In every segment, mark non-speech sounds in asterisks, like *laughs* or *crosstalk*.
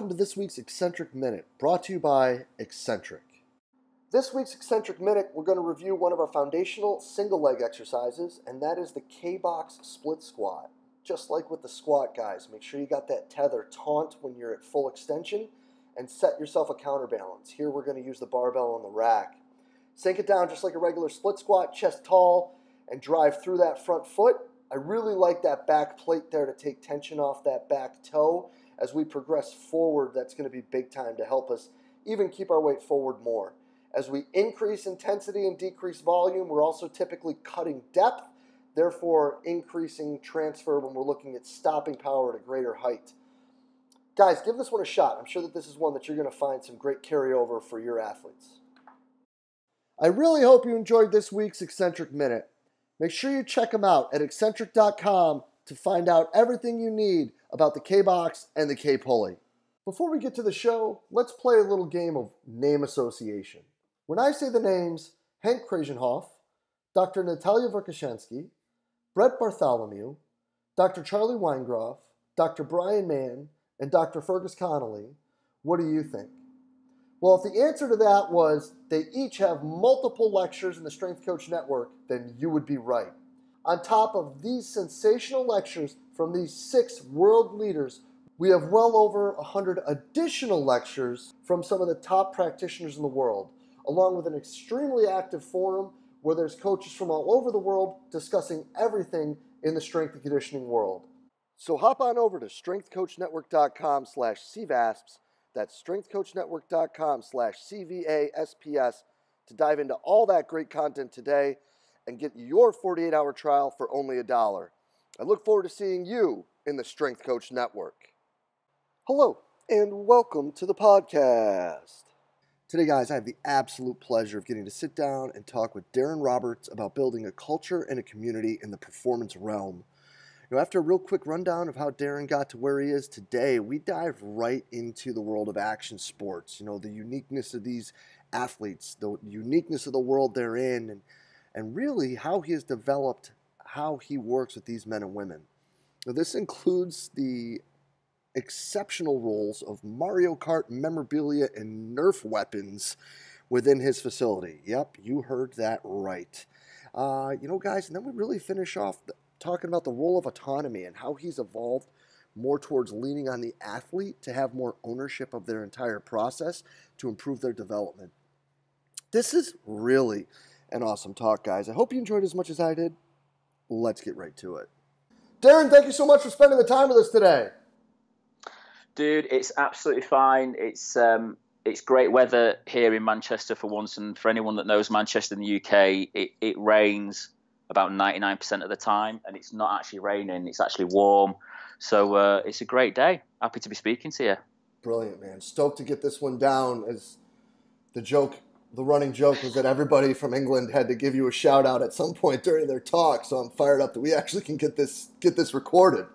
Welcome to this week's Exxentric Minute, brought to you by Exxentric. This week's Exxentric Minute, we're going to review one of our foundational single leg exercises, and that is the kBox split squat. Just like with the squat, guys, make sure you got that tether taut when you're at full extension and set yourself a counterbalance. Here we're going to use the barbell on the rack. Sink it down just like a regular split squat, chest tall, and drive through that front foot. I really like that back plate there to take tension off that back toe. As we progress forward, that's going to be big time to help us even keep our weight forward more. As we increase intensity and decrease volume, we're also typically cutting depth, therefore increasing transfer when we're looking at stopping power at a greater height. Guys, give this one a shot. I'm sure that this is one that you're going to find some great carryover for your athletes. I really hope you enjoyed this week's Exxentric Minute. Make sure you check them out at exxentric.com to find out everything you need about the kBox and the kPulley. Before we get to the show, let's play a little game of name association. When I say the names Henk Kraaijenhof, Dr. Natalia Verkhoshansky, Brett Bartholomew, Dr. Charlie Weingroff, Dr. Bryan Mann, and Dr. Fergus Connolly, what do you think? Well, if the answer to that was they each have multiple lectures in the Strength Coach Network, then you would be right. On top of these sensational lectures from these six world leaders, we have well over 100 additional lectures from some of the top practitioners in the world, along with an extremely active forum where there's coaches from all over the world discussing everything in the strength and conditioning world. So hop on over to strengthcoachnetwork.com slash CVASPS that's strengthcoachnetwork.com slash CVASPS to dive into all that great content today and get your 48 hour trial for only a dollar. I look forward to seeing you in the Strength Coach Network. Hello, and welcome to the podcast. Today, guys, I have the absolute pleasure of getting to sit down and talk with Darren Roberts about building a culture and a community in the performance realm. You know, after a real quick rundown of how Darren got to where he is today, we dive right into the world of action sports. You know, the uniqueness of these athletes, the uniqueness of the world they're in, and and really how he has developed how he works with these men and women. Now, this includes the exceptional roles of Mario Kart memorabilia and Nerf weapons within his facility. Yep, you heard that right. Uh, you know, guys, and then we really finish off the, talking about the role of autonomy and how he's evolved more towards leaning on the athlete to have more ownership of their entire process to improve their development. This is really an awesome talk, guys. I hope you enjoyed as much as I did. Let's get right to it. Darren, thank you so much for spending the time with us today. Dude, it's absolutely fine. It's um, it's great weather here in Manchester for once, and for anyone that knows Manchester in the UK, it, it rains about 99% of the time, and it's not actually raining. It's actually warm. So uh, it's a great day. Happy to be speaking to you. Brilliant, man. Stoked to get this one down. As the joke, the running joke was that everybody from England had to give you a shout out at some point during their talk. So I'm fired up that we actually can get this get this recorded.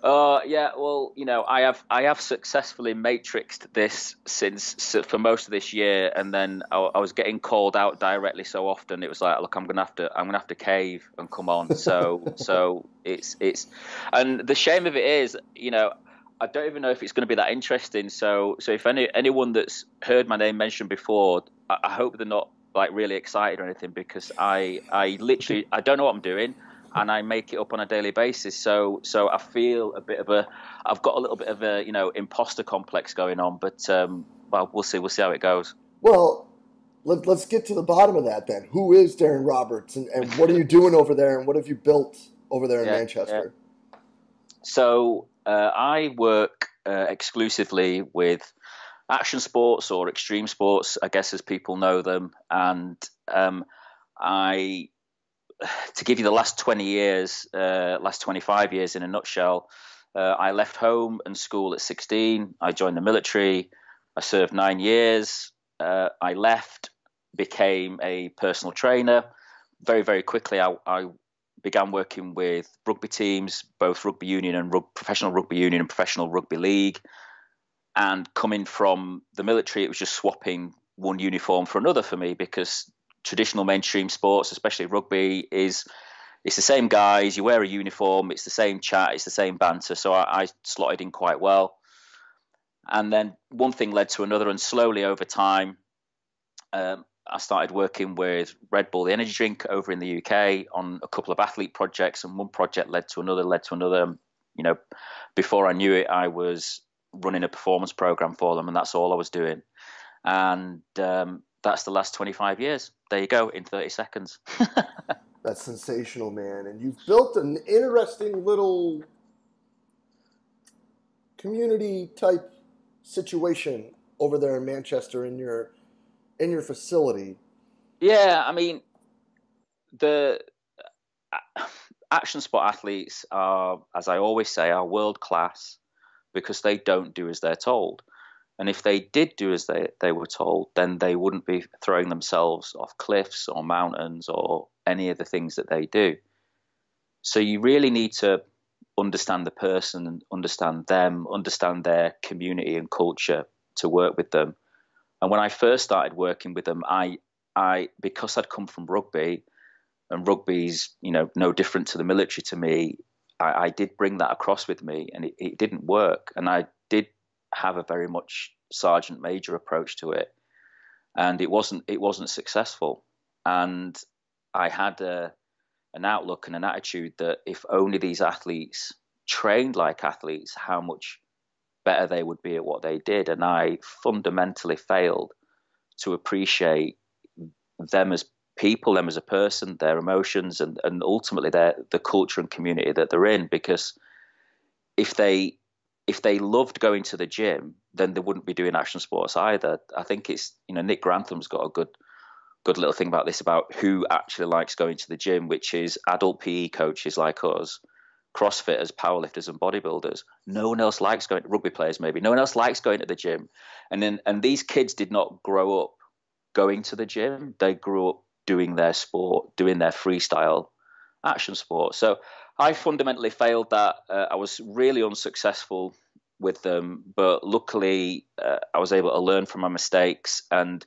Uh, yeah, well, you know, I have I have successfully matrixed this since for most of this year, and then I, I, was getting called out directly so often. It was like, look, I'm gonna have to I'm gonna have to cave and come on. So *laughs* so it's it's, and the shame of it is, you know, I don't even know if it's going to be that interesting. So so if any anyone that's heard my name mentioned before, I, I hope they're not like really excited or anything because I I literally I don't know what I'm doing and I make it up on a daily basis. So so I feel a bit of a I've got a little bit of a you know imposter complex going on, but um, well we'll see we'll see how it goes. Well, let, us get to the bottom of that then. Who is Darren Roberts, and, and what are you doing over there, and what have you built over there in yeah, Manchester? Yeah. So uh, I work uh, exclusively with action sports or extreme sports, I guess as people know them, and um, I *sighs* to give you the last 20 years, uh, last 25 years in a nutshell, uh, I left home and school at 16. I joined the military. I served nine years. Uh, I left, became a personal trainer. Very, very quickly, I, I, began working with rugby teams, both rugby union and rug, professional rugby union and professional rugby league. And coming from the military, it was just swapping one uniform for another for me because traditional mainstream sports, especially rugby, is it's the same guys. You wear a uniform. It's the same chat. It's the same banter. So I, I slotted in quite well. and then one thing led to another, and slowly over time, um, I started working with Red Bull, the energy drink, over in the UK on a couple of athlete projects, and one project led to another, led to another. You know, before I knew it, I was running a performance program for them, and that's all I was doing. And um, that's the last 25 years. There you go, in 30 seconds. *laughs* that's sensational, man. And you've built an interesting little community type situation over there in Manchester in your in your facility. Yeah, I mean, the uh, action sport athletes are, as I always say, are world class because they don't do as they're told. And if they did do as they, they were told, then they wouldn't be throwing themselves off cliffs or mountains or any of the things that they do. So you really need to understand the person, and understand them, understand their community and culture to work with them. And when I first started working with them, I, I because I'd come from rugby, and rugby's you know no different to the military to me. I, I did bring that across with me, and it, it didn't work. And I did have a very much sergeant major approach to it, and it wasn't it wasn't successful. And I had a, an outlook and an attitude that if only these athletes trained like athletes, how much better they would be at what they did. And I fundamentally failed to appreciate them as people, them as a person, their emotions, and, and ultimately their the culture and community that they're in. Because if they if they loved going to the gym, then they wouldn't be doing action sports either. I think it's you know Nick Grantham's got a good good little thing about this about who actually likes going to the gym, which is adult PE coaches like us CrossFitters, powerlifters, and bodybuilders. No one else likes going. to Rugby players, maybe. No one else likes going to the gym. And then, and these kids did not grow up going to the gym. They grew up doing their sport, doing their freestyle action sport. So I fundamentally failed that. Uh, I was really unsuccessful with them, but luckily uh, I was able to learn from my mistakes and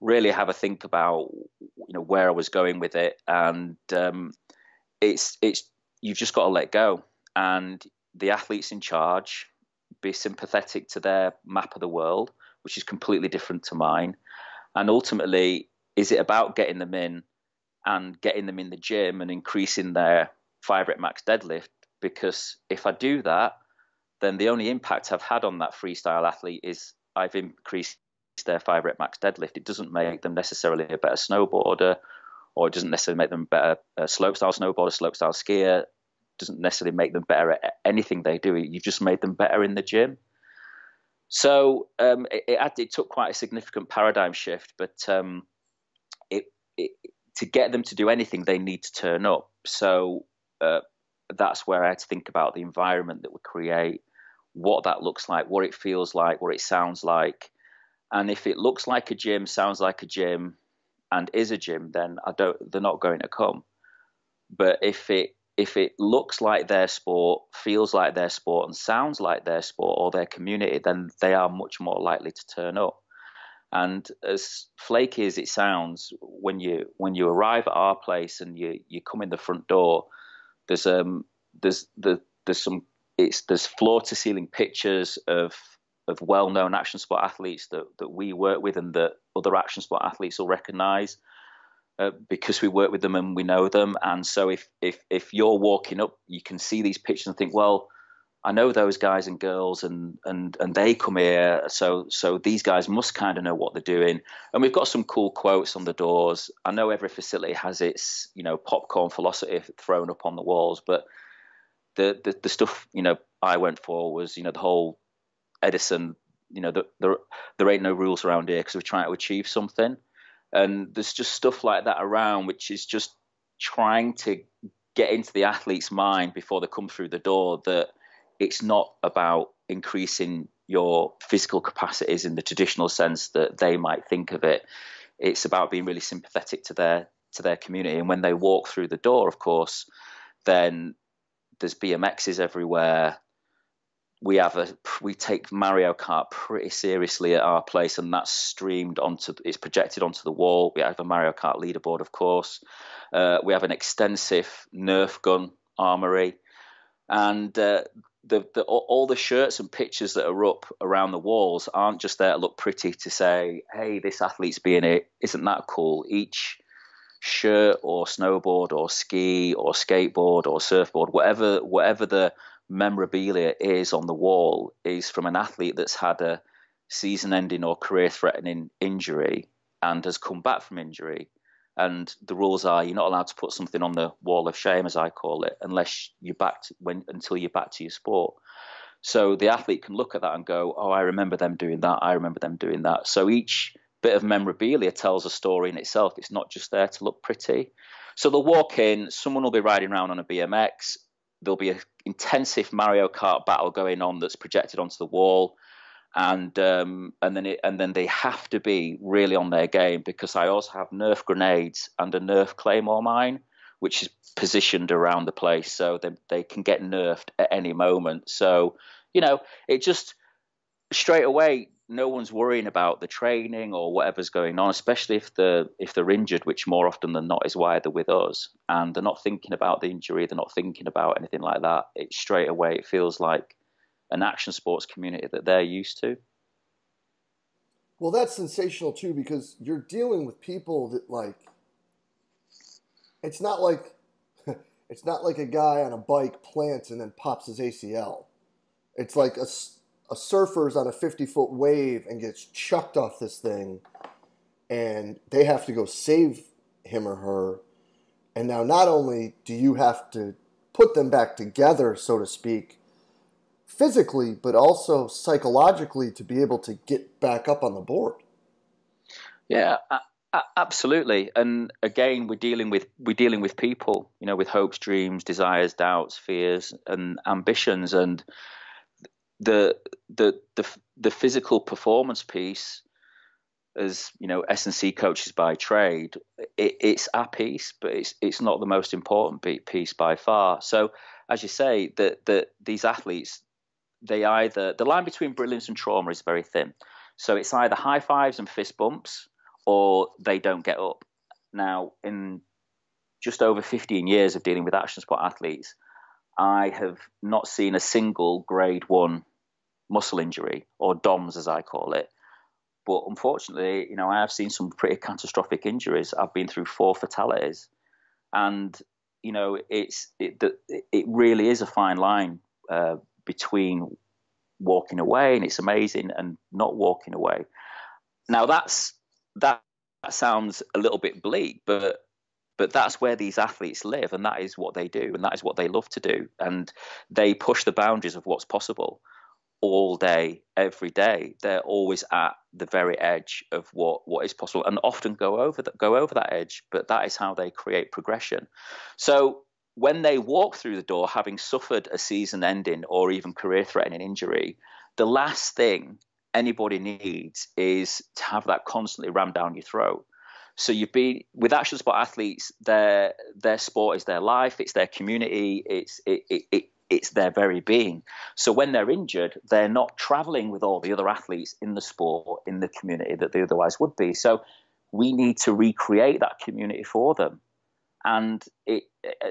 really have a think about you know where I was going with it. And um, it's it's you've just got to let go. And the athletes in charge be sympathetic to their map of the world, which is completely different to mine. And ultimately, is it about getting them in and getting them in the gym and increasing their five rep max deadlift? Because if I do that, then the only impact I've had on that freestyle athlete is I've increased their five rep max deadlift. It doesn't make them necessarily a better snowboarder or it doesn't necessarily make them better uh, slopestyle snowboarder, slopestyle skier. Doesn't necessarily make them better at anything they do. You've just made them better in the gym. So um, it, it, it, took quite a significant paradigm shift, but um, it, it, to get them to do anything, they need to turn up. So uh, that's where I had to think about the environment that we create, what that looks like, what it feels like, what it sounds like. And if it looks like a gym, sounds like a gym, and is a gym, then I don't they're not going to come. But if it if it looks like their sport, feels like their sport, and sounds like their sport or their community, then they are much more likely to turn up. And as flaky as it sounds, when you when you arrive at our place and you you come in the front door, there's um there's the there's some it's there's floor to ceiling pictures of of well-known action sport athletes that, that we work with and that other action sport athletes will recognize uh, because we work with them and we know them. And so if, if, if you're walking up, you can see these pictures and think, well, I know those guys and girls and, and, and they come here. So, so these guys must kind of know what they're doing. And we've got some cool quotes on the doors. I know every facility has its, you know, popcorn philosophy thrown up on the walls, but the, the, the stuff, you know, I went for was, you know, the whole Edison, you know, the, the, there ain't no rules around here because we're trying to achieve something. And there's just stuff like that around, which is just trying to get into the athlete's mind before they come through the door that it's not about increasing your physical capacities in the traditional sense that they might think of it. It's about being really sympathetic to their to their community. And when they walk through the door, of course, then there's BMXs everywhere we have a we take Mario Kart pretty seriously at our place, and that's streamed onto it's projected onto the wall. We have a Mario Kart leaderboard, of course. Uh, we have an extensive Nerf gun armory, and uh, the, the all the shirts and pictures that are up around the walls aren't just there to look pretty to say, "Hey, this athlete's being it. Isn't that cool?" Each shirt or snowboard or ski or skateboard or surfboard, whatever whatever the memorabilia is on the wall, is from an athlete that's had a season-ending or career-threatening injury and has come back from injury. And the rules are you're not allowed to put something on the wall of shame, as I call it, unless you're back to, when until you're back to your sport. So the athlete can look at that and go, "Oh, I remember them doing that. I remember them doing that." So each bit of memorabilia tells a story in itself. It's not just there to look pretty. So they'll walk in, someone will be riding around on a BMX. There'll be an intensive Mario Kart battle going on that's projected onto the wall, and um, and then it, and then they have to be really on their game because I also have Nerf grenades and a Nerf Claymore mine, which is positioned around the place, so they they can get nerfed at any moment. So you know, it just straight away no one's worrying about the training or whatever's going on, especially if the if they're injured, which more often than not is why they're with us, and they're not thinking about the injury, they're not thinking about anything like that. It straight away it feels like an action sports community that they're used to. Well, that's sensational too because you're dealing with people that like. It's not like, *laughs* it's not like a guy on a bike plants and then pops his ACL. It's like a a surfer's on a 50 foot wave and gets chucked off this thing and they have to go save him or her. And now, not only do you have to put them back together, so to speak, physically, but also psychologically to be able to get back up on the board. Yeah, absolutely. And again, we're dealing with we're dealing with people, you know, with hopes, dreams, desires, doubts, fears, and ambitions, and the the the the physical performance piece as you know S and C coaches by trade, it, it's a piece, but it's it's not the most important piece by far. So as you say, that that these athletes, they either the line between brilliance and trauma is very thin. So it's either high fives and fist bumps, or they don't get up. Now, in just over 15 years of dealing with action sport athletes, I have not seen a single grade one muscle injury, or DOMS as I call it. But unfortunately, you know, I have seen some pretty catastrophic injuries. I've been through four fatalities, and you know, it's it it really is a fine line uh, between walking away, and it's amazing, and not walking away. Now that's that, that sounds a little bit bleak, but but that's where these athletes live and that is what they do and that is what they love to do and they push the boundaries of what's possible all day, every day. They're always at the very edge of what, what is possible, and often go over that go over that edge. But that is how they create progression. So when they walk through the door, having suffered a season-ending or even career-threatening injury, the last thing anybody needs is to have that constantly rammed down your throat. So you've been with action sport athletes. Their their sport is their life. It's their community. It's it, it, it it's their very being. So when they're injured, they're not traveling with all the other athletes in the sport, in the community that they otherwise would be. So we need to recreate that community for them. And it,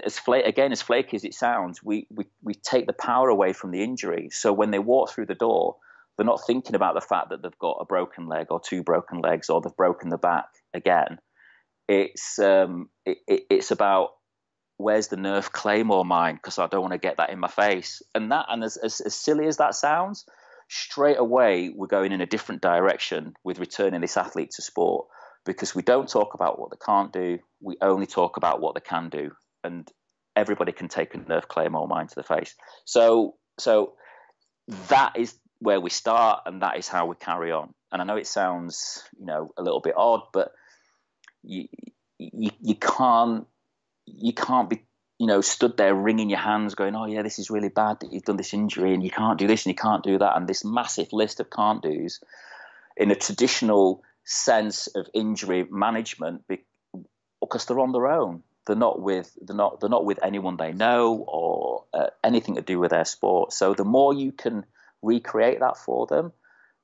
as fla- again, as flaky as it sounds, we, we, we take the power away from the injury. So when they walk through the door, they're not thinking about the fact that they've got a broken leg or two broken legs or they've broken the back again. It's um, it, it, it's about where's the Nerf Claymore mine? Because I don't want to get that in my face. And that, and as, as, as silly as that sounds, straight away we're going in a different direction with returning this athlete to sport because we don't talk about what they can't do. We only talk about what they can do, and everybody can take a Nerf Claymore mine to the face. So, so that is where we start, and that is how we carry on. And I know it sounds, you know, a little bit odd, but you you, you can't you can't be you know stood there wringing your hands going oh yeah this is really bad that you've done this injury and you can't do this and you can't do that. And this massive list of can't do's in a traditional sense of injury management because they're on their own. They're not with they're not they're not with anyone they know or uh, anything to do with their sport. So the more you can recreate that for them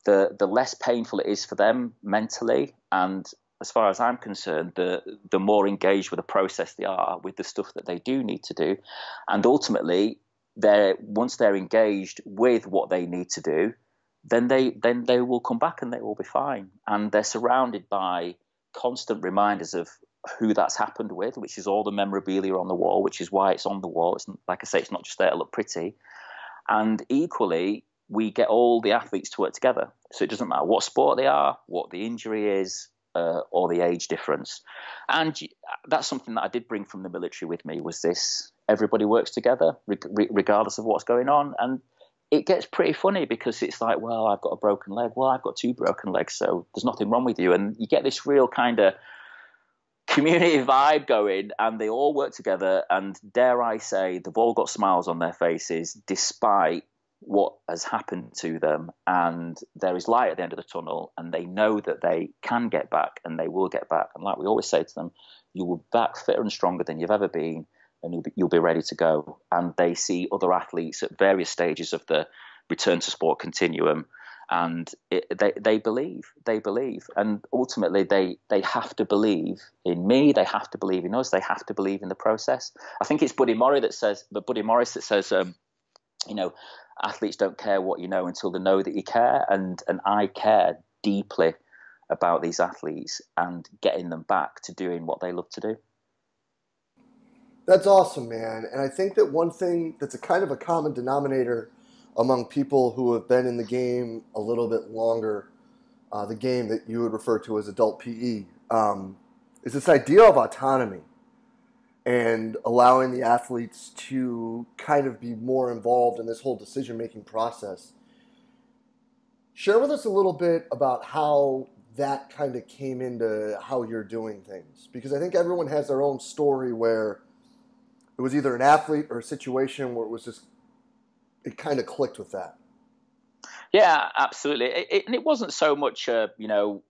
the the less painful it is for them mentally and as far as I'm concerned, the the more engaged with the process they are with the stuff that they do need to do, and ultimately, they're once they're engaged with what they need to do, then they then they will come back and they will be fine. And they're surrounded by constant reminders of who that's happened with, which is all the memorabilia on the wall, which is why it's on the wall. It's like I say, it's not just there to look pretty. And equally, we get all the athletes to work together. So it doesn't matter what sport they are, what the injury is, uh, or the age difference. And that's something that I did bring from the military with me was this everybody works together regardless of what's going on. And it gets pretty funny because it's like, well, I've got a broken leg. Well, I've got two broken legs, so there's nothing wrong with you. And you get this real kind of community vibe going, and they all work together. And dare I say, they've all got smiles on their faces despite what has happened to them. And there is light at the end of the tunnel, and they know that they can get back and they will get back. And like we always say to them, you will be back fitter and stronger than you've ever been and you'll be, you'll be ready to go. And they see other athletes at various stages of the return to sport continuum, and it, they they believe, they believe, and ultimately they they have to believe in me. They have to believe in us. They have to believe in the process. I think it's Buddy Murray that says, but Buddy Morris that says, um, you know, athletes don't care what you know until they know that you care, and and I care deeply about these athletes and getting them back to doing what they love to do. That's awesome, man. And I think that one thing that's a kind of a common denominator among people who have been in the game a little bit longer, uh, the game that you would refer to as adult PE, um, is this idea of autonomy and allowing the athletes to kind of be more involved in this whole decision making process. Share with us a little bit about how that kind of came into how you're doing things because I think everyone has their own story where it was either an athlete or a situation where it was just it kind of clicked with that. Yeah, absolutely. It, it, and it wasn't so much, uh, you know,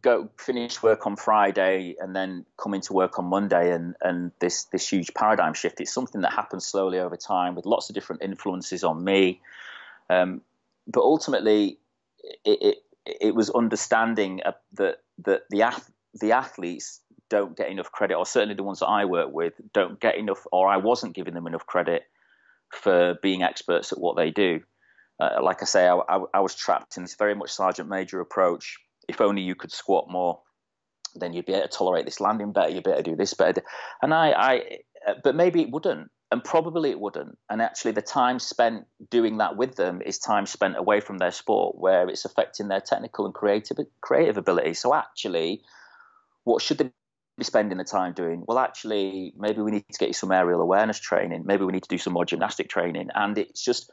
go finish work on Friday and then come into work on Monday and and this this huge paradigm shift. It's something that happens slowly over time with lots of different influences on me. Um, but ultimately, it, it, it was understanding that that the the athletes don't get enough credit, or certainly the ones that I work with don't get enough, or I wasn't giving them enough credit for being experts at what they do. Uh, like I say, I, I, I, was trapped in this very much sergeant major approach. If only you could squat more, then you'd be able to tolerate this landing better. You'd be able to do this better. And I, I, but maybe it wouldn't, and probably it wouldn't. And actually, the time spent doing that with them is time spent away from their sport, where it's affecting their technical and creative creative ability. So actually, what should they be spending the time doing? Well, actually, maybe we need to get you some aerial awareness training. Maybe we need to do some more gymnastic training. And it's just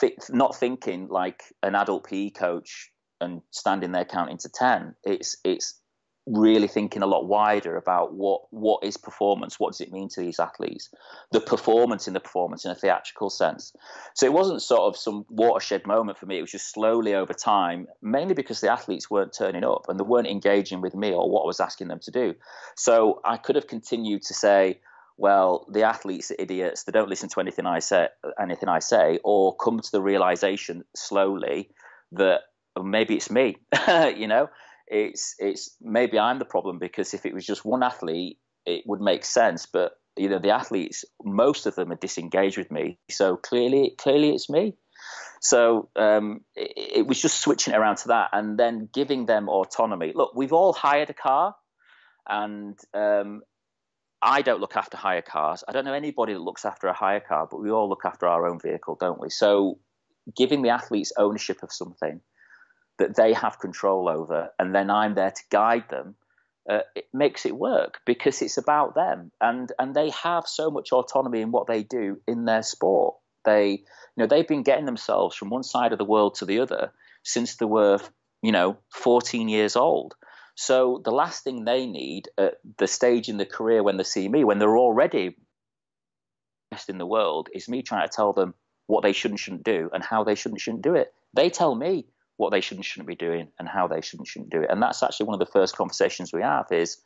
th- not thinking like an adult PE coach and standing there counting to ten. It's it's really thinking a lot wider about what what is performance? What does it mean to these athletes? The performance in the performance in a theatrical sense. So it wasn't sort of some watershed moment for me. It was just slowly over time mainly because the athletes weren't turning up and they weren't engaging with me or what I was asking them to do. So I could have continued to say well the athletes are idiots. They don't listen to anything I say anything I say or come to the realization slowly that maybe it's me *laughs* you know it's it's maybe I'm the problem because if it was just one athlete, it would make sense. But you know, the athletes, most of them are disengaged with me, so clearly, clearly, it's me. So um, it, it, was just switching it around to that, and then giving them autonomy. Look, we've all hired a car, and um, I don't look after hire cars. I don't know anybody that looks after a hire car, but we all look after our own vehicle, don't we? So giving the athletes ownership of something that they have control over, and then I'm there to guide them, uh, it makes it work because it's about them, and and they have so much autonomy in what they do in their sport. They, you know, they've been getting themselves from one side of the world to the other since they were, you know, 14 years old. So the last thing they need at the stage in the career when they see me, when they're already best in the world, is me trying to tell them what they should and shouldn't do and how they should and shouldn't do it. They tell me what they should and shouldn't be doing and how they should and shouldn't do it. And that's actually one of the first conversations we have is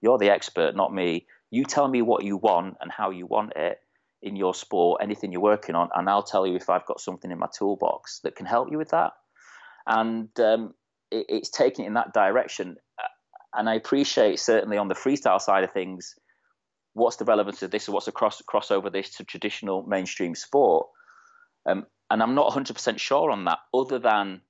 you're the expert, not me. You tell me what you want and how you want it in your sport, anything you're working on, and I'll tell you if I've got something in my toolbox that can help you with that. And um, it, it's taking it in that direction. And I appreciate certainly on the freestyle side of things, what's the relevance of this or what's the cross crossover this to traditional mainstream sport? Um, and I'm not 100% sure on that, other than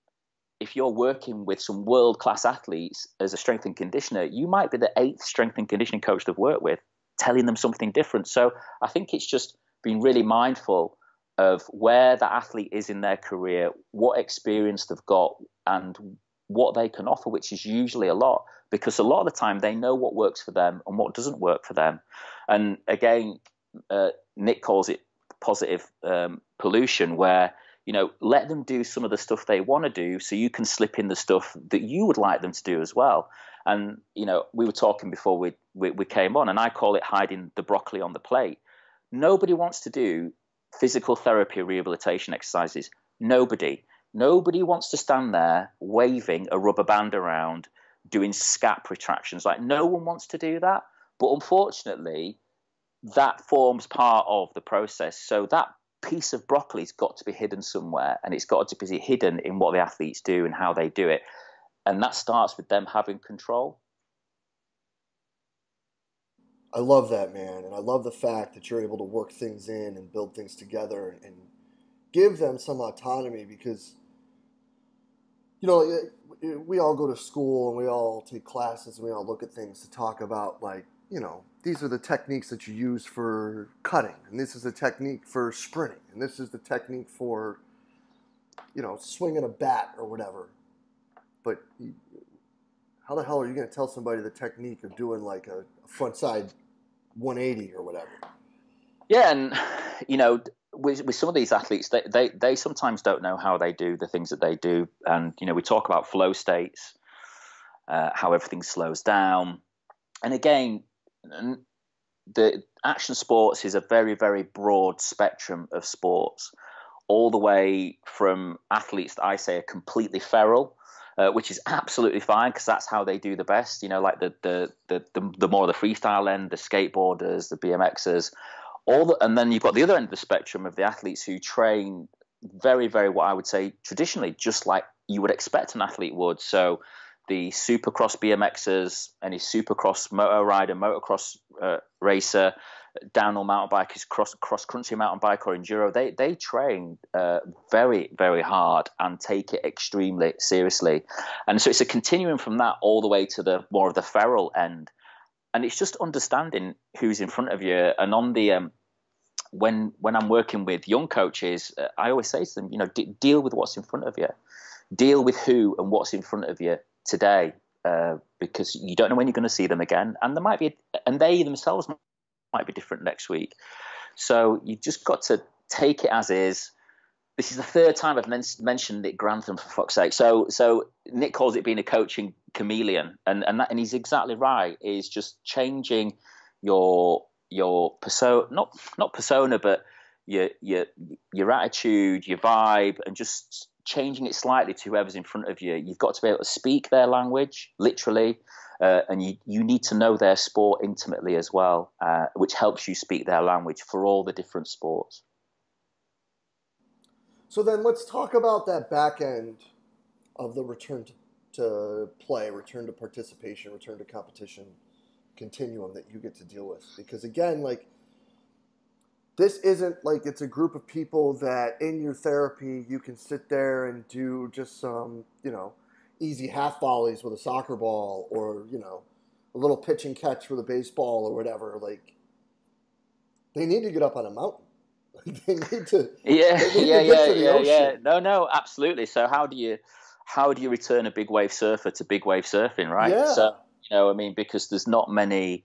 if you're working with some world class athletes as a strength and conditioner, you might be the eighth strength and conditioning coach they've worked with, telling them something different. So I think it's just being really mindful of where the athlete is in their career, what experience they've got, and what they can offer, which is usually a lot, because a lot of the time they know what works for them and what doesn't work for them. And again, uh, Nick calls it positive um, pollution, where you know let them do some of the stuff they want to do, so you can slip in the stuff that you would like them to do as well. And you know, we were talking before we, we, we came on, and I call it hiding the broccoli on the plate. Nobody wants to do physical therapy rehabilitation exercises. Nobody. Nobody wants to stand there waving a rubber band around, doing scap retractions. Like, no one wants to do that. But unfortunately, that forms part of the process. So that piece of broccoli's got to be hidden somewhere, and it's got to be hidden in what the athletes do and how they do it. And that starts with them having control. I love that, man. And I love the fact that you're able to work things in and build things together and, give them some autonomy because, you know, we all go to school and we all take classes and we all look at things to talk about, like, you know, these are the techniques that you use for cutting, and this is a technique for sprinting, and this is the technique for, you know, swinging a bat or whatever. But how the hell are you going to tell somebody the technique of doing like a, a front side 180 or whatever? Yeah, and you know, with, with some of these athletes, they, they they sometimes don't know how they do the things that they do, and you know, we talk about flow states, uh, how everything slows down, and again, the action sports is a very very broad spectrum of sports, all the way from athletes that I say are completely feral uh, which is absolutely fine because that's how they do the best. You know, like the the the the, the more the freestyle end, the skateboarders, the BMXers, all the, and then you've got the other end of the spectrum of the athletes who train very very what I would say traditionally, just like you would expect an athlete would. So the supercross BMXers, any supercross motor rider, motocross uh, racer, downhill mountain bikers, cross cross country mountain bike or enduro, they they train uh, very very hard and take it extremely seriously, and so it's a continuum from that all the way to the more of the feral end, and it's just understanding who's in front of you. And on the um, when when I'm working with young coaches, uh, I always say to them, you know, d- deal with what's in front of you, deal with who and what's in front of you today. Uh, because you don't know when you're going to see them again, and there might be, and they themselves might be different next week. So you've just got to take it as is. This is the third time I've men- mentioned Nick Grantham for fuck's sake. So so Nick calls it being a coaching chameleon, and and that, and he's exactly right. Is just changing your your persona, not not persona, but your your your attitude, your vibe, and just changing it slightly to whoever's in front of you. You've got to be able to speak their language, literally uh, and you, you need to know their sport intimately as well, uh, which helps you speak their language for all the different sports. So then let's talk about that back end of the return to, to play, return to participation, return to competition continuum that you get to deal with. Because again, like, this isn't like it's a group of people that in your therapy you can sit there and do just some, you know, easy half volleys with a soccer ball or, you know, a little pitch and catch with a baseball or whatever. Like, they need to get up on a mountain. *laughs* *laughs* they need to. Yeah, need yeah, to yeah, yeah, ocean. yeah. No, no, absolutely. So how do you how do you return a big wave surfer to big wave surfing, right? Yeah. So you know, I mean, because there's not many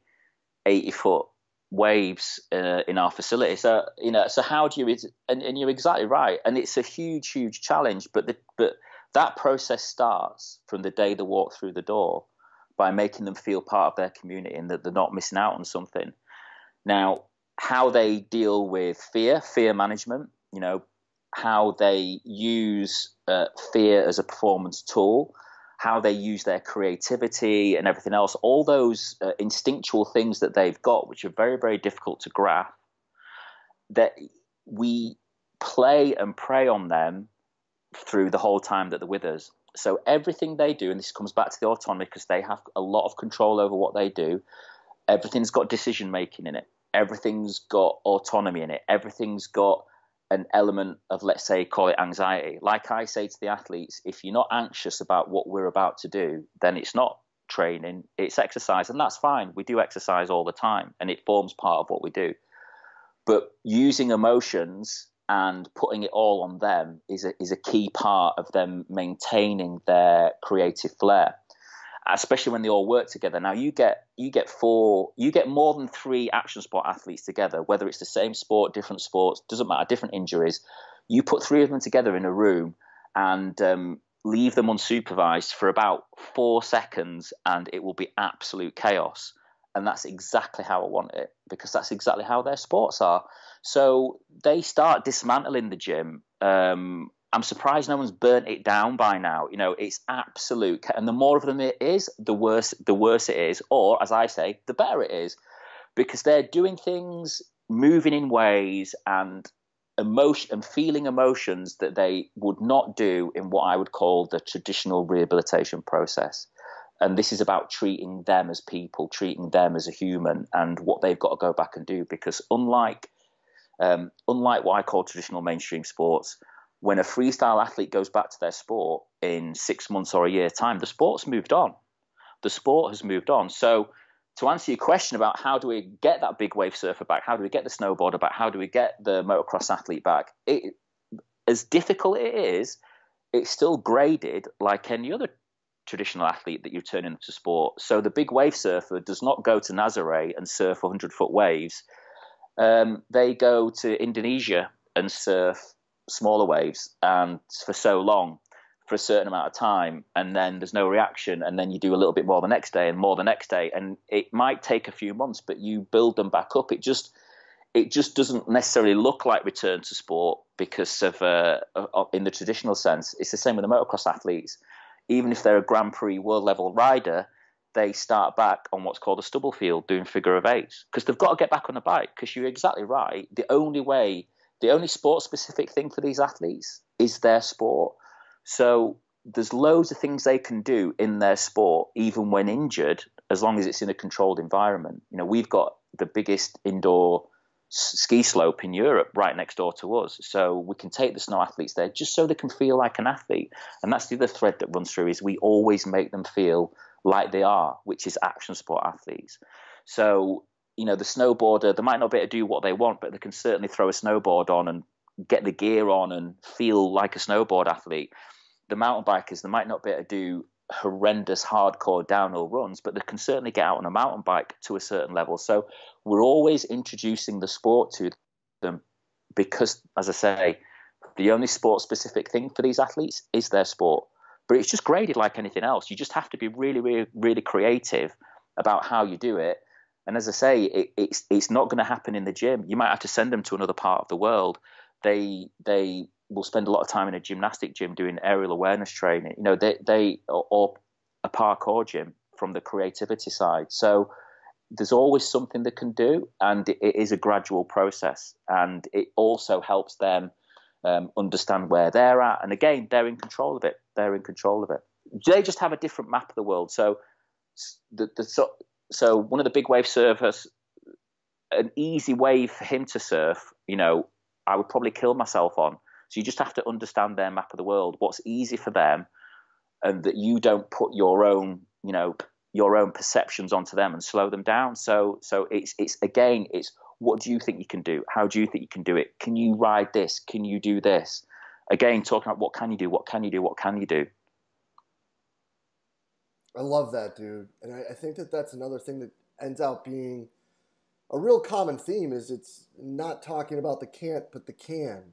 eighty foot waves uh, in our facility. So you know, so how do you? And, and you're exactly right. And it's a huge, huge challenge. But the but that process starts from the day they walk through the door by making them feel part of their community and that they're not missing out on something. Now, how they deal with fear, fear management, you know, how they use uh, fear as a performance tool, how they use their creativity and everything else, all those uh, instinctual things that they've got, which are very, very difficult to grasp, that we play and prey on them through the whole time that they're with us. So everything they do, and this comes back to the autonomy because they have a lot of control over what they do. Everything's got decision making in it. everything's got autonomy in it. Everything's got an element of, let's say, call it anxiety. Like I say to the athletes, if you're not anxious about what we're about to do, then it's not training, it's exercise, and that's fine. We do exercise all the time, and it forms part of what we do. But using emotions and putting it all on them is a, is a key part of them maintaining their creative flair especially when they all work together. Now you get you get four, you get more than three action sport athletes together, whether it's the same sport, different sports, doesn't matter, different injuries. You put three of them together in a room and um, leave them unsupervised for about four seconds, and it will be absolute chaos. And that's exactly how I want it because that's exactly how their sports are. So they start dismantling the gym um, I'm surprised no one's burnt it down by now. You know, it's absolute, and the more of them it is, the worse the worse it is, or as I say, the better it is, because they're doing things, moving in ways, and emotion and feeling emotions that they would not do in what I would call the traditional rehabilitation process. And this is about treating them as people, treating them as a human, and what they've got to go back and do. Because unlike um, unlike what I call traditional mainstream sports, when a freestyle athlete goes back to their sport in six months or a year time, the sport's moved on. The sport has moved on. So to answer your question about how do we get that big wave surfer back, how do we get the snowboarder back, how do we get the motocross athlete back, it, as difficult it is, it's still graded like any other traditional athlete that you turn into sport. So the big wave surfer does not go to Nazare and surf 100 foot waves. Um, they go to Indonesia and surf smaller waves and for so long for a certain amount of time and then there's no reaction and then you do a little bit more the next day and more the next day and it might take a few months but you build them back up. It just it just doesn't necessarily look like return to sport because of uh, in the traditional sense. It's the same with the motocross athletes. Even if they're a grand prix world level rider they start back on what's called a stubble field doing figure of eights because they've got to get back on the bike because you're exactly right. The only way the only sport specific thing for these athletes is their sport. So there's loads of things they can do in their sport, even when injured, as long as it's in a controlled environment. You know, we've got the biggest indoor ski slope in Europe right next door to us. So we can take the snow athletes there just so they can feel like an athlete. And that's the other thread that runs through is we always make them feel like they are, which is action sport athletes. So you know, the snowboarder, they might not be able to do what they want, but they can certainly throw a snowboard on and get the gear on and feel like a snowboard athlete. The mountain bikers, they might not be able to do horrendous hardcore downhill runs, but they can certainly get out on a mountain bike to a certain level. So we're always introducing the sport to them because, as I say, the only sport specific thing for these athletes is their sport. But it's just graded like anything else. You just have to be really, really, really creative about how you do it and as I say, it, it's it's not going to happen in the gym. You might have to send them to another part of the world. They they will spend a lot of time in a gymnastic gym doing aerial awareness training. You know, they they or, a parkour gym from the creativity side. So there's always something they can do, and it, it is a gradual process, and it also helps them um, understand where they're at. And again, they're in control of it. They're in control of it. They just have a different map of the world. So the, the so one of the big wave surfers, an easy wave for him to surf, you know, I would probably kill myself on. So you just have to understand their map of the world, what's easy for them, and that you don't put your own, you know, your own perceptions onto them and slow them down. So so it's it's again it's what do you think you can do? How do you think you can do it? Can you ride this? Can you do this? Again, talking about what can you do? What can you do? What can you do? I love that, dude. And I, I, think that that's another thing that ends out being a real common theme is it's not talking about the can't, but the can.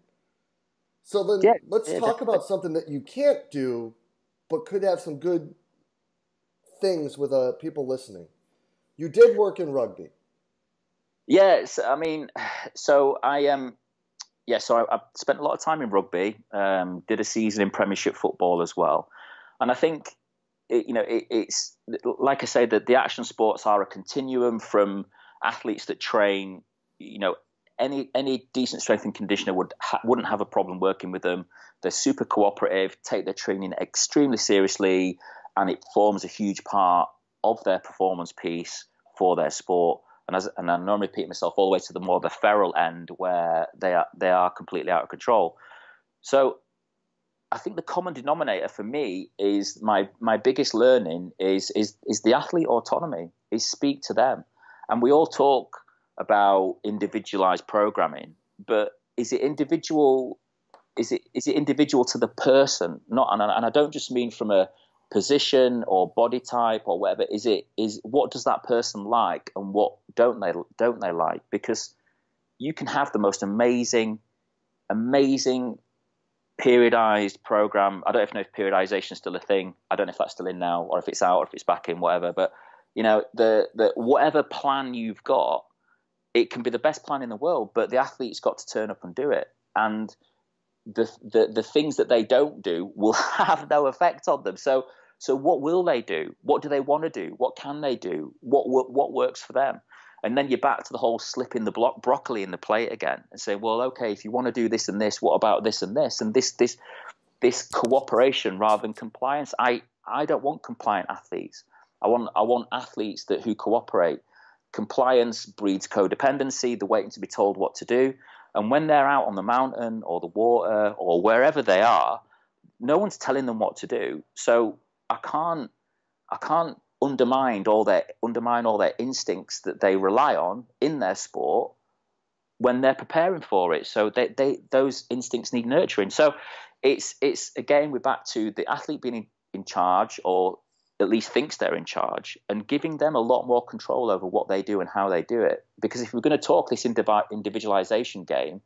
So then yeah, let's yeah, talk about something that you can't do, but could have some good things with uh, people listening. You did work in rugby. Yes, I mean, so I um, yeah, so I, I spent a lot of time in rugby. Um, did a season in Premiership football as well, and I think it, you know, it, it's like I say that the action sports are a continuum from athletes that train. You know, any any decent strength and conditioner would ha- wouldn't have a problem working with them. They're super cooperative, take their training extremely seriously, and it forms a huge part of their performance piece for their sport. and as and I normally repeat myself all the way to the more the feral end where they are they are completely out of control. So I think the common denominator for me is my my biggest learning is is is the athlete autonomy. Is speak to them, and we all talk about individualized programming, but is it individual? Is it is it individual to the person? Not and I, and I don't just mean from a position or body type or whatever. Is it is what does that person like and what don't they don't they like? Because you can have the most amazing, amazing periodized program. I don't even know if periodization is still a thing. I don't know if that's still in now or if it's out or if it's back in, whatever. But you know, the the whatever plan you've got, it can be the best plan in the world, but the athlete's got to turn up and do it. And the the the things that they don't do will *laughs* have no effect on them. So so what will they do? What do they want to do? What can they do? What what, what works for them? And then you're back to the whole slipping the block broccoli in the plate again and say, well, okay, if you want to do this and this, what about this and this and this this this cooperation rather than compliance? I I don't want compliant athletes. I want I want athletes that who cooperate. Compliance breeds codependency, the waiting to be told what to do. And when they're out on the mountain or the water or wherever they are, no one's telling them what to do. So I can't I can't undermine all their undermine all their instincts that they rely on in their sport when they're preparing for it. So they, they those instincts need nurturing. So it's it's again we're back to the athlete being in, in charge or at least thinks they're in charge and giving them a lot more control over what they do and how they do it. Because if we're going to talk this individualization game,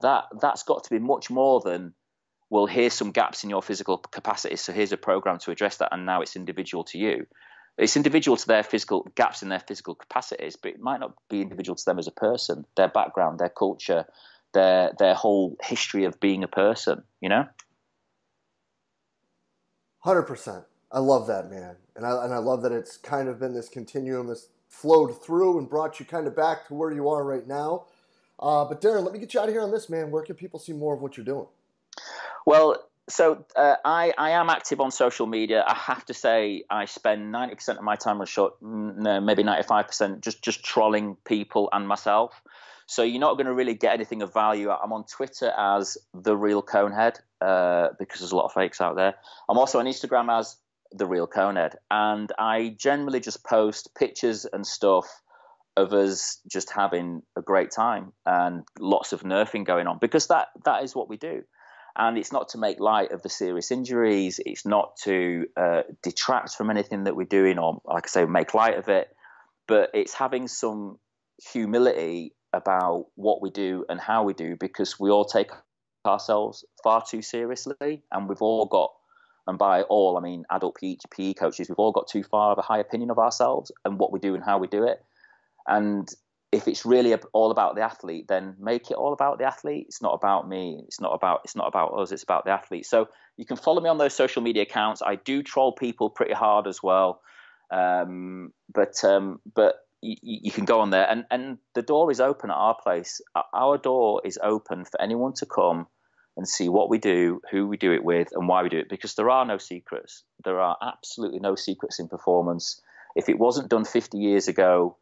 that that's got to be much more than well, here's some gaps in your physical capacity, so here's a program to address that, and now it's individual to you it's individual to their physical gaps in their physical capacities, but it might not be individual to them as a person, their background, their culture, their their whole history of being a person. You know. Hundred percent. I love that man, and I and I love that it's kind of been this continuum that's flowed through and brought you kind of back to where you are right now. Uh, but Darren, let me get you out of here on this, man. Where can people see more of what you're doing? Well, so uh, I, I am active on social media. I have to say I spend 90% of my time on short, no, maybe 95% just just trolling people and myself. So you're not going to really get anything of value. I'm on Twitter as the real Conehead uh, because there's a lot of fakes out there. I'm also on Instagram as the real Conehead, and I generally just post pictures and stuff of us just having a great time and lots of nerfing going on because that that is what we do and it's not to make light of the serious injuries. It's not to uh, detract from anything that we're doing, or like I say, make light of it. But it's having some humility about what we do and how we do, because we all take ourselves far too seriously, and we've all got, and by all I mean adult PE, coaches, we've all got too far of a high opinion of ourselves and what we do and how we do it. And if it's really all about the athlete, then make it all about the athlete. It's not about me. It's not about it's not about us. It's about the athlete. So you can follow me on those social media accounts. I do troll people pretty hard as well, um, but um, but you, you, can go on there and and the door is open at our place. Our door is open for anyone to come and see what we do, who we do it with, and why we do it. Because there are no secrets. There are absolutely no secrets in performance. If it wasn't done 50 years ago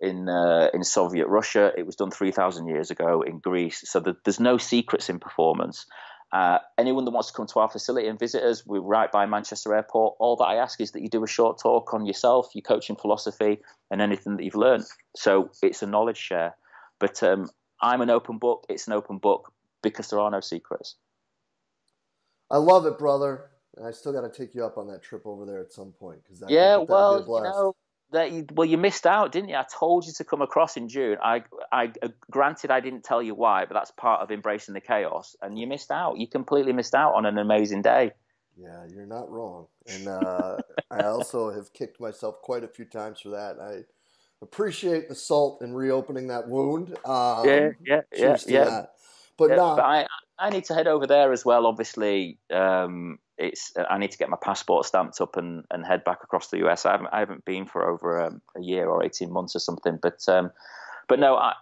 in uh, in Soviet Russia. It was done 3,000 years ago in Greece. So the, there's no secrets in performance. Uh, anyone that wants to come to our facility and visit us, we're right by Manchester Airport. All that I ask is that you do a short talk on yourself, your coaching philosophy, and anything that you've learned. So it's a knowledge share. But um, I'm an open book. It's an open book because there are no secrets. I love it, brother. I still got to take you up on that trip over there at some point because that yeah, well, you know, that you, well, you missed out, didn't you? I told you to come across in June. I, I, uh, granted, I didn't tell you why, but that's part of embracing the chaos, and you missed out. You completely missed out on an amazing day. Yeah, you're not wrong, and uh, *laughs* I also have kicked myself quite a few times for that. I appreciate the salt in reopening that wound. Um, yeah, yeah, yeah, yeah. That. But, yeah, but I, I need to head over there as well. Obviously, um, it's I need to get my passport stamped up and, and head back across the US. I haven't I haven't been for over um, a year or eighteen months or something. But um, but no, I,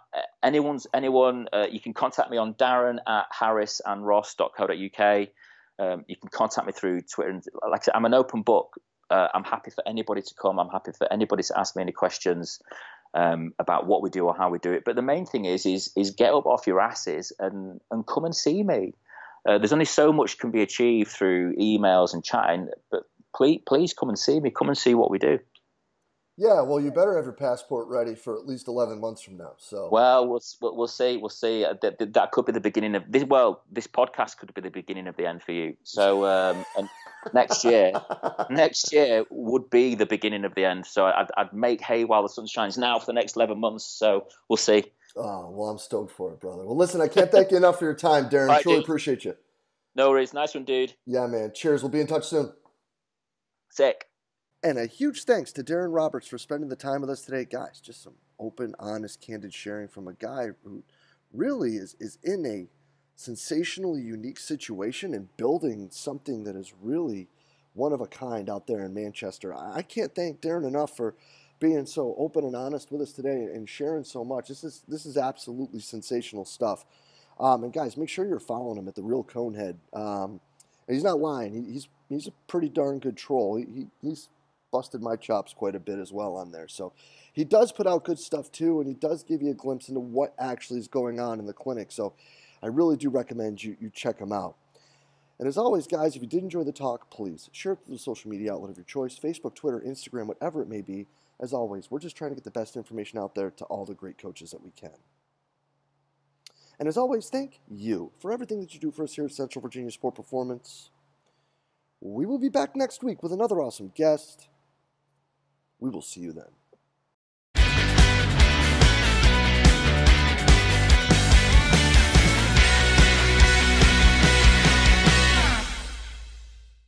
anyone's anyone uh, you can contact me on Darren at harrisandross.co.uk. Um, you can contact me through Twitter. And like I said, I'm an open book. Uh, I'm happy for anybody to come. I'm happy for anybody to ask me any questions. um, about what we do or how we do it. But the main thing is is is get up off your asses and and come and see me. Uh, there's only so much can be achieved through emails and chatting, but please please come and see me. Come and see what we do. Yeah, well, you better have your passport ready for at least eleven months from now. So, well, we'll we'll see. We'll see. Uh, that, that could be the beginning of this. Well, this podcast could be the beginning of the end for you. So, um, and next year, *laughs* next year would be the beginning of the end. So, I'd, I'd make hay while the sun shines now for the next eleven months. So, we'll see. Oh well, I'm stoked for it, brother. Well, listen, I can't thank you enough for your time, Darren. Right, Truly dude. appreciate you. No worries. Nice one, dude. Yeah, man. Cheers. We'll be in touch soon. Sick. And a huge thanks to Darren Roberts for spending the time with us today, guys. Just some open, honest, candid sharing from a guy who really is, is in a sensationally unique situation and building something that is really one of a kind out there in Manchester. I can't thank Darren enough for being so open and honest with us today and sharing so much. This is this is absolutely sensational stuff. Um, and guys, make sure you're following him at the Real Conehead. Um, he's not lying. He, he's he's a pretty darn good troll. He, he, he's busted my chops quite a bit as well on there. So he does put out good stuff too, and he does give you a glimpse into what actually is going on in the clinic. So I really do recommend you, you check him out. And as always, guys, if you did enjoy the talk, please share it to the social media outlet of your choice Facebook, Twitter, Instagram, whatever it may be. As always, we're just trying to get the best information out there to all the great coaches that we can. And as always, thank you for everything that you do for us here at Central Virginia Sport Performance. We will be back next week with another awesome guest. We will see you then.